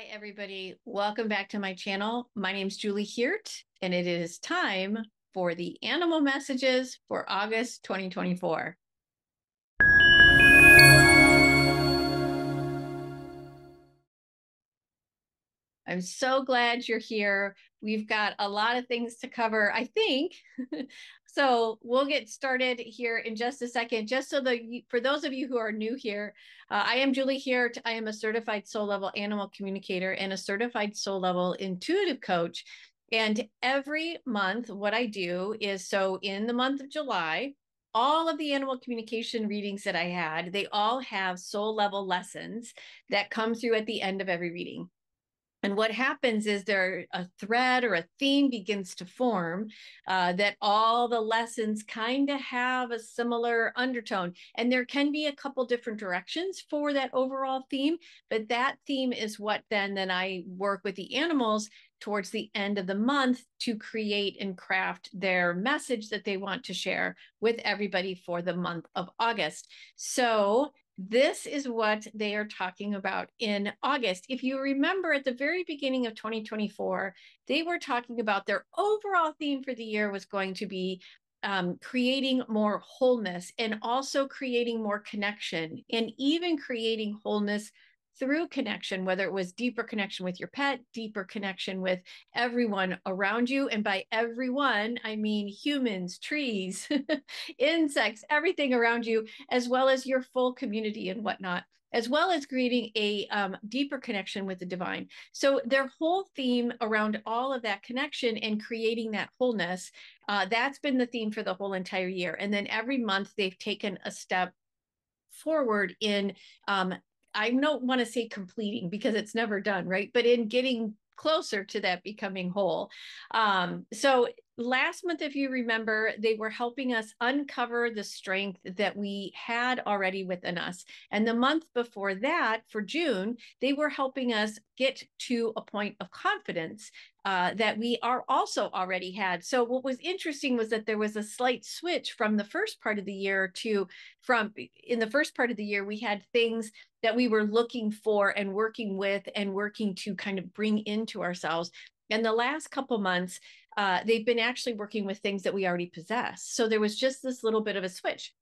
Hi, everybody. Welcome back to my channel. My name is Julie Hirt, and it is time for the animal messages for August 2024. I'm so glad you're here. We've got a lot of things to cover, I think. so we'll get started here in just a second. Just so you, for those of you who are new here, uh, I am Julie Hirt. I am a certified soul level animal communicator and a certified soul level intuitive coach. And every month, what I do is so in the month of July, all of the animal communication readings that I had, they all have soul level lessons that come through at the end of every reading. And what happens is there a thread or a theme begins to form uh, that all the lessons kind of have a similar undertone. And there can be a couple different directions for that overall theme, but that theme is what then then I work with the animals towards the end of the month to create and craft their message that they want to share with everybody for the month of August. So this is what they are talking about in August. If you remember at the very beginning of 2024, they were talking about their overall theme for the year was going to be um, creating more wholeness and also creating more connection and even creating wholeness through connection, whether it was deeper connection with your pet, deeper connection with everyone around you. And by everyone, I mean humans, trees, insects, everything around you, as well as your full community and whatnot as well as creating a um, deeper connection with the divine. So their whole theme around all of that connection and creating that wholeness, uh, that's been the theme for the whole entire year. And then every month they've taken a step forward in um, I don't want to say completing because it's never done, right? But in getting closer to that becoming whole. Um, so last month, if you remember, they were helping us uncover the strength that we had already within us. And the month before that, for June, they were helping us get to a point of confidence uh, that we are also already had. So what was interesting was that there was a slight switch from the first part of the year to from in the first part of the year, we had things that we were looking for and working with and working to kind of bring into ourselves. And the last couple months, uh, they've been actually working with things that we already possess. So there was just this little bit of a switch.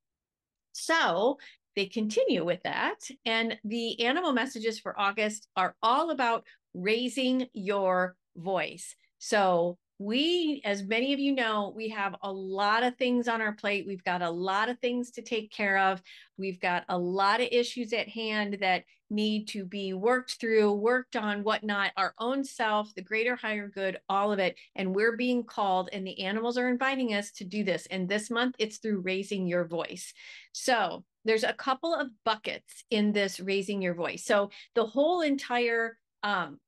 So they continue with that. And the animal messages for August are all about raising your voice. So we, as many of you know, we have a lot of things on our plate. We've got a lot of things to take care of. We've got a lot of issues at hand that need to be worked through, worked on, whatnot, our own self, the greater higher good, all of it. And we're being called, and the animals are inviting us to do this. And this month, it's through raising your voice. So there's a couple of buckets in this raising your voice. So the whole entire um,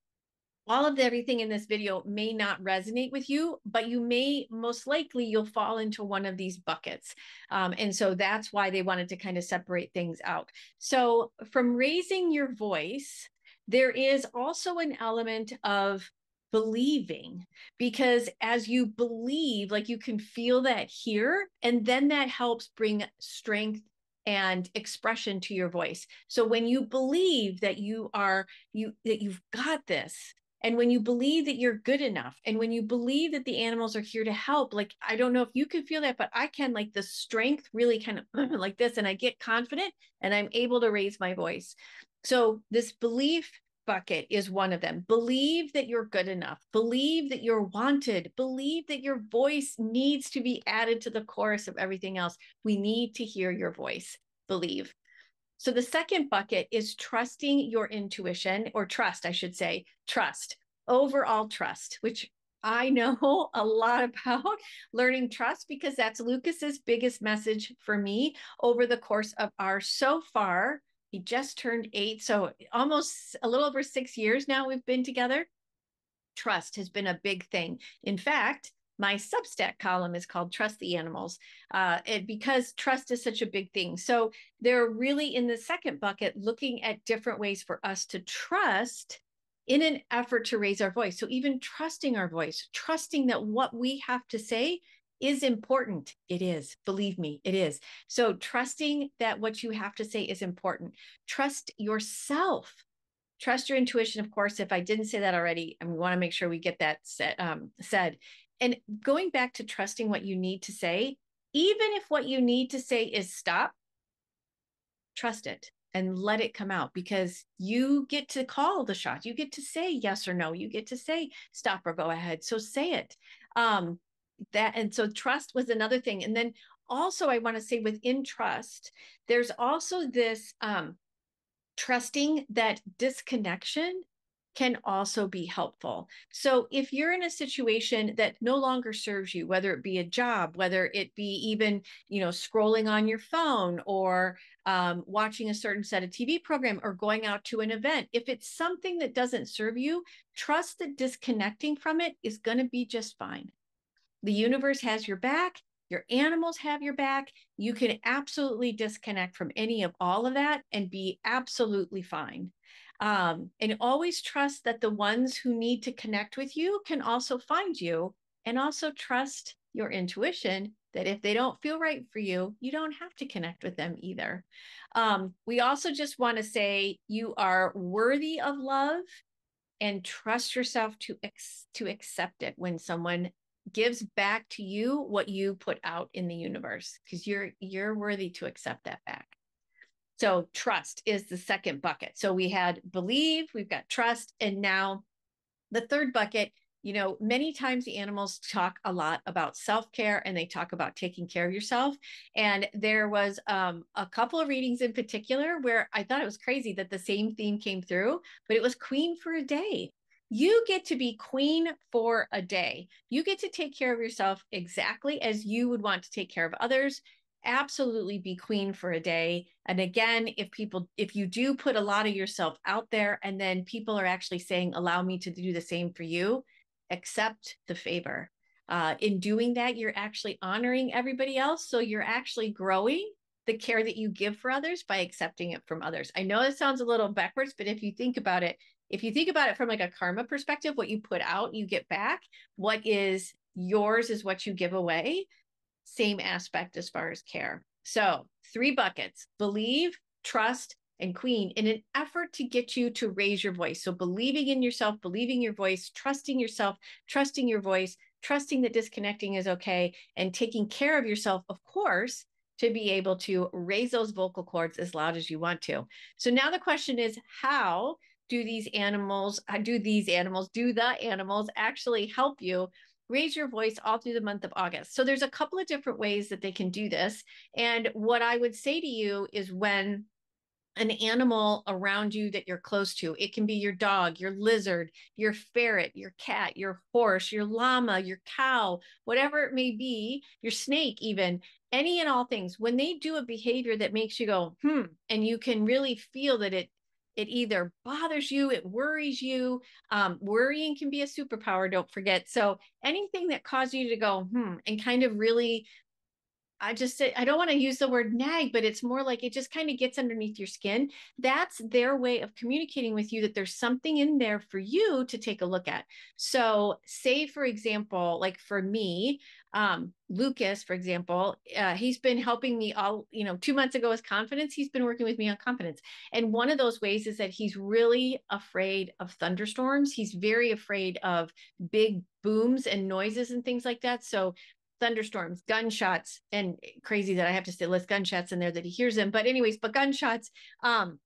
all of everything in this video may not resonate with you, but you may most likely you'll fall into one of these buckets. Um, and so that's why they wanted to kind of separate things out. So from raising your voice, there is also an element of believing because as you believe like you can feel that here and then that helps bring strength and expression to your voice so when you believe that you are you that you've got this and when you believe that you're good enough and when you believe that the animals are here to help like i don't know if you can feel that but i can like the strength really kind of like this and i get confident and i'm able to raise my voice. So this belief bucket is one of them. Believe that you're good enough. Believe that you're wanted. Believe that your voice needs to be added to the chorus of everything else. We need to hear your voice. Believe. So the second bucket is trusting your intuition or trust, I should say, trust, overall trust, which I know a lot about learning trust because that's Lucas's biggest message for me over the course of our so far. He just turned eight, so almost a little over six years now we've been together. Trust has been a big thing. In fact, my Substack column is called Trust the Animals uh, it, because trust is such a big thing. So they're really in the second bucket looking at different ways for us to trust in an effort to raise our voice. So even trusting our voice, trusting that what we have to say is important. It is. Believe me, it is. So trusting that what you have to say is important. Trust yourself trust your intuition, of course. If I didn't say that already, and we want to make sure we get that set, um, said. And going back to trusting what you need to say, even if what you need to say is stop, trust it and let it come out because you get to call the shot. You get to say yes or no. You get to say stop or go ahead. So say it. Um, that and so trust was another thing. And then also I want to say within trust, there's also this um, trusting that disconnection can also be helpful. So if you're in a situation that no longer serves you, whether it be a job, whether it be even, you know, scrolling on your phone or um, watching a certain set of TV program or going out to an event, if it's something that doesn't serve you, trust that disconnecting from it is going to be just fine. The universe has your back. Your animals have your back. You can absolutely disconnect from any of all of that and be absolutely fine. Um, and always trust that the ones who need to connect with you can also find you and also trust your intuition that if they don't feel right for you, you don't have to connect with them either. Um, we also just want to say you are worthy of love and trust yourself to ex- to accept it when someone gives back to you what you put out in the universe because you're you're worthy to accept that back. So trust is the second bucket. So we had believe, we've got trust, and now the third bucket, you know, many times the animals talk a lot about self-care and they talk about taking care of yourself. And there was um, a couple of readings in particular where I thought it was crazy that the same theme came through, but it was queen for a day. You get to be queen for a day. You get to take care of yourself exactly as you would want to take care of others absolutely be queen for a day. And again if people if you do put a lot of yourself out there and then people are actually saying allow me to do the same for you accept the favor. Uh, in doing that you're actually honoring everybody else. So you're actually growing the care that you give for others by accepting it from others. I know it sounds a little backwards but if you think about it if you think about it from like a karma perspective what you put out you get back. What is yours is what you give away same aspect as far as care. So, three buckets believe, trust, and queen in an effort to get you to raise your voice. So, believing in yourself, believing your voice, trusting yourself, trusting your voice, trusting that disconnecting is okay, and taking care of yourself, of course, to be able to raise those vocal cords as loud as you want to. So, now the question is how do these animals, uh, do these animals, do the animals actually help you raise your voice all through the month of August. So there's a couple of different ways that they can do this. And what I would say to you is when an animal around you that you're close to. It can be your dog, your lizard, your ferret, your cat, your horse, your llama, your cow, whatever it may be, your snake, even any and all things. When they do a behavior that makes you go, hmm, and you can really feel that it it either bothers you, it worries you. Um, worrying can be a superpower, don't forget. So anything that causes you to go, hmm, and kind of really I just say I don't want to use the word nag, but it's more like it just kind of gets underneath your skin. That's their way of communicating with you that there's something in there for you to take a look at. So, say for example, like for me, um, Lucas, for example, uh, he's been helping me all, you know, two months ago with confidence. He's been working with me on confidence. And one of those ways is that he's really afraid of thunderstorms. He's very afraid of big booms and noises and things like that. So thunderstorms, gunshots, and crazy that I have to say list gunshots in there that he hears them. But anyways, but gunshots. Um,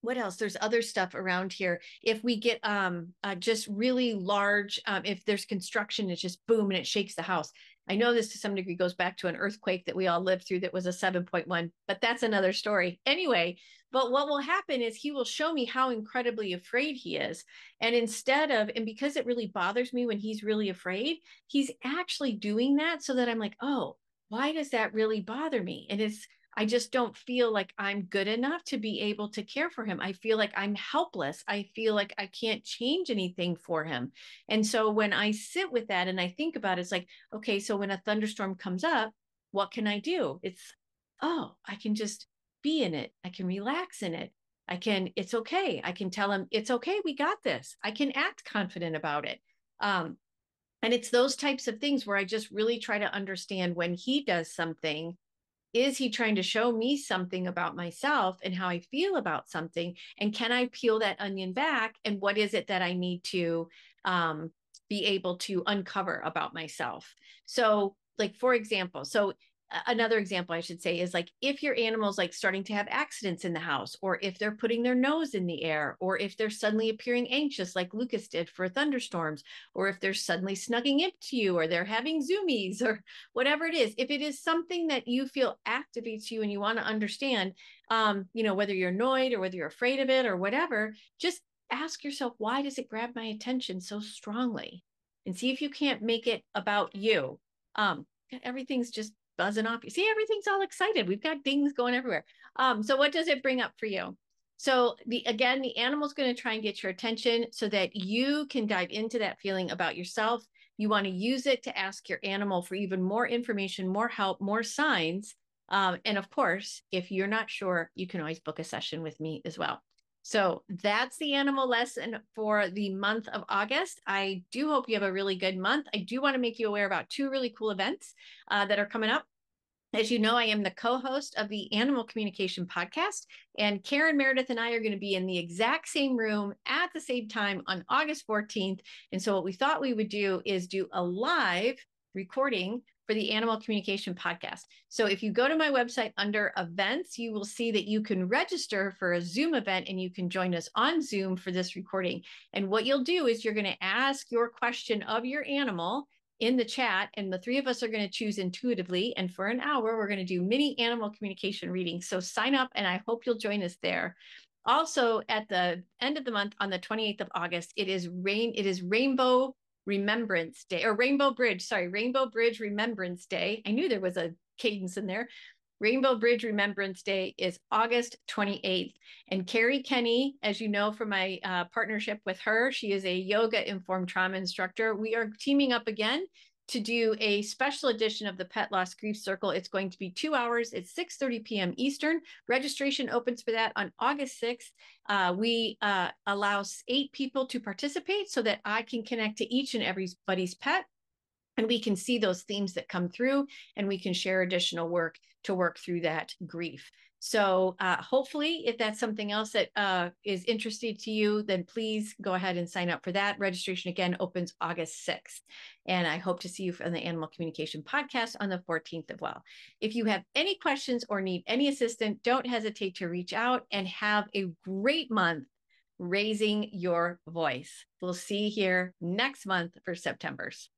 what else there's other stuff around here if we get um uh, just really large um, if there's construction it's just boom and it shakes the house i know this to some degree goes back to an earthquake that we all lived through that was a 7.1 but that's another story anyway but what will happen is he will show me how incredibly afraid he is. And instead of, and because it really bothers me when he's really afraid, he's actually doing that so that I'm like, oh, why does that really bother me? And it's, I just don't feel like I'm good enough to be able to care for him. I feel like I'm helpless. I feel like I can't change anything for him. And so when I sit with that and I think about it, it's like, okay, so when a thunderstorm comes up, what can I do? It's, oh, I can just be in it. I can relax in it. I can, it's okay. I can tell him, it's okay. We got this. I can act confident about it. Um, and it's those types of things where I just really try to understand when he does something, is he trying to show me something about myself and how I feel about something? And can I peel that onion back? And what is it that I need to um, be able to uncover about myself? So, like, for example, so another example I should say is like if your animal's like starting to have accidents in the house, or if they're putting their nose in the air, or if they're suddenly appearing anxious, like Lucas did for thunderstorms, or if they're suddenly snugging into you, or they're having zoomies, or whatever it is. If it is something that you feel activates you and you want to understand, um, you know, whether you're annoyed or whether you're afraid of it or whatever, just ask yourself, why does it grab my attention so strongly? And see if you can't make it about you. Um, everything's just buzzing off. You see, everything's all excited. We've got dings going everywhere. Um, so what does it bring up for you? So the again, the animal's going to try and get your attention so that you can dive into that feeling about yourself. You want to use it to ask your animal for even more information, more help, more signs. Um, and of course, if you're not sure, you can always book a session with me as well. So that's the animal lesson for the month of August. I do hope you have a really good month. I do want to make you aware about two really cool events uh, that are coming up. As you know, I am the co host of the Animal Communication Podcast, and Karen Meredith and I are going to be in the exact same room at the same time on August 14th. And so, what we thought we would do is do a live recording for the Animal Communication Podcast. So if you go to my website under events, you will see that you can register for a Zoom event and you can join us on Zoom for this recording. And what you'll do is you're going to ask your question of your animal in the chat, and the three of us are going to choose intuitively. And for an hour, we're going to do mini animal communication readings. So sign up, and I hope you'll join us there. Also, at the end of the month, on the 28th of August, it is rain. It is Rainbow Remembrance Day or Rainbow Bridge, sorry, Rainbow Bridge Remembrance Day. I knew there was a cadence in there. Rainbow Bridge Remembrance Day is August 28th. And Carrie Kenny, as you know from my uh, partnership with her, she is a yoga informed trauma instructor. We are teaming up again to do a special edition of the Pet Loss Grief Circle. It's going to be two hours. It's 6.30 p.m. Eastern. Registration opens for that on August 6th. Uh, we uh, allow eight people to participate so that I can connect to each and everybody's pet and we can see those themes that come through and we can share additional work to work through that grief. So uh, hopefully, if that's something else that uh, is interesting to you, then please go ahead and sign up for that. Registration again opens August 6th. And I hope to see you on the Animal Communication Podcast on the 14th as well. If you have any questions or need any assistance, don't hesitate to reach out and have a great month raising your voice. We'll see you here next month for September's.